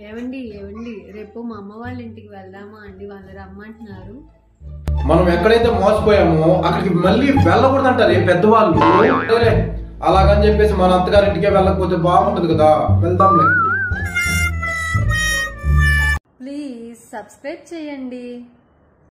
ఏవండి ఏవండి? రేపు మా అమ్మ వాళ్ళ ఇంటికి వెళ్దామా అండి వాళ్ళు రమ్మంటున్నారు. మనం ఎక్కడైతే మోసపోయామో అక్కడికి మళ్ళీ వెళ్ళకూడదు అంటారు పెద్దవాళ్ళు. అలాగని చెప్పేసి మన అత్తగారింటికే వెళ్ళకపోతే బాగుంటుంది కదా. వెళ్దాంలే. ప్లీజ్ సబ్స్క్రైబ్ చేయండి.